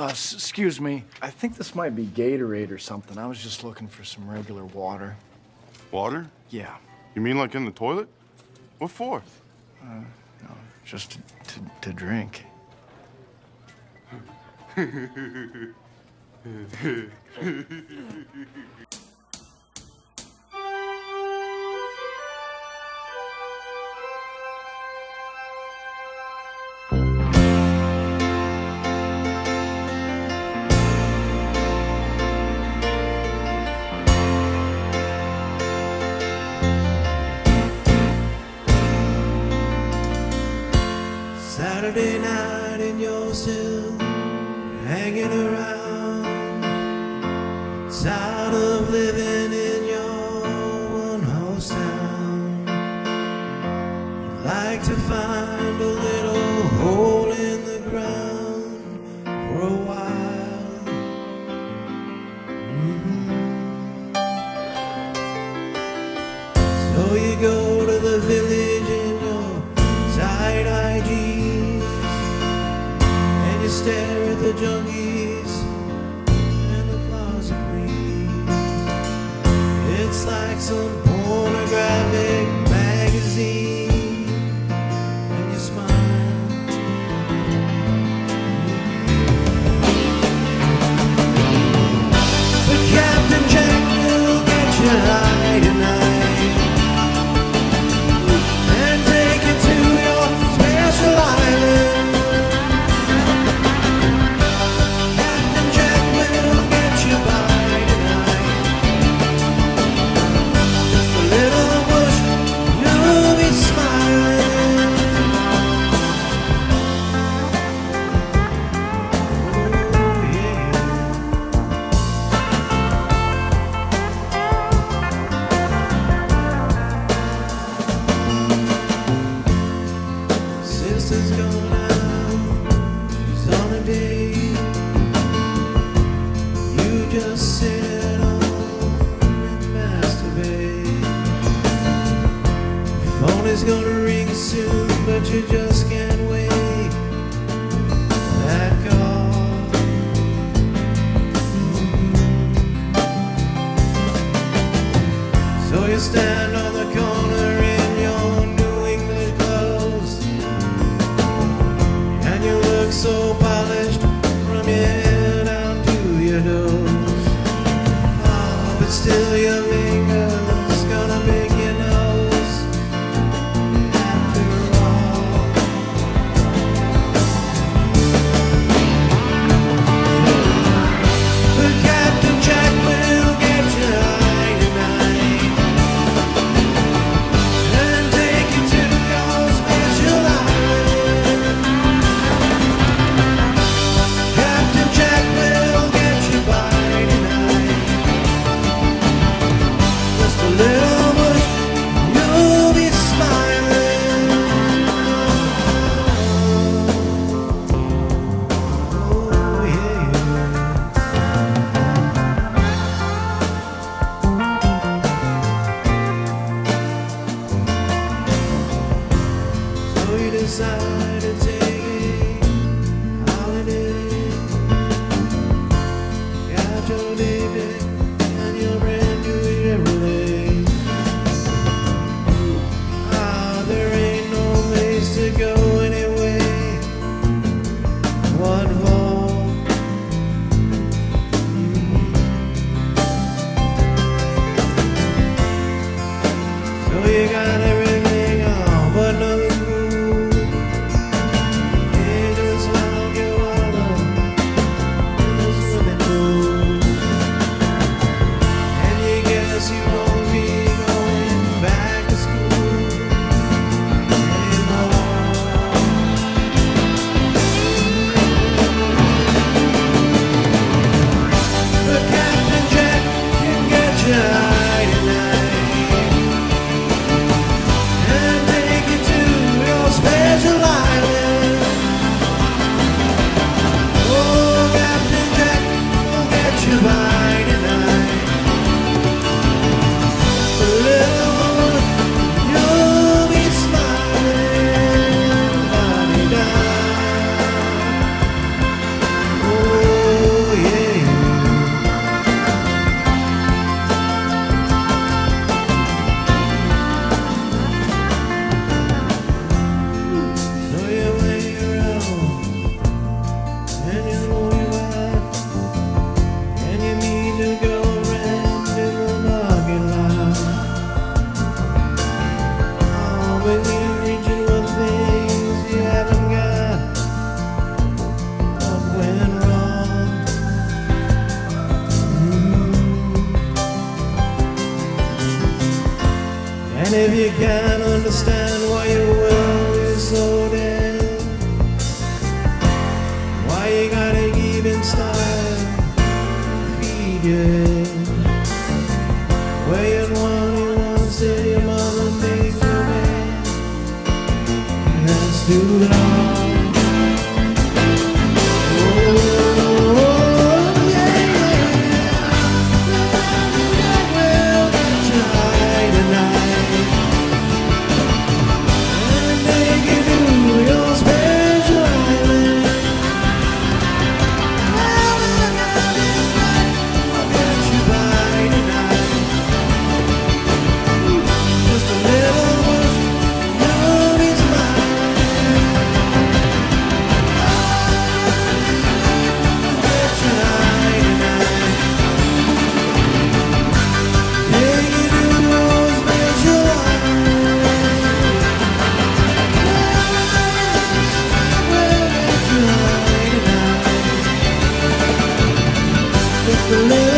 Uh, excuse me. I think this might be Gatorade or something. I was just looking for some regular water. Water? Yeah, You mean like in the toilet? What for? Uh, just to, to, to drink. Saturday night and you're still hanging around. Tired of living in your one horse town. You'd like to find a little hole in the ground for a while. The junkies and the closet. It's like some pornographic magazine understand. if you can understand why your will is so dead. Why you gotta give in style, feed it. Where you want, you want, your the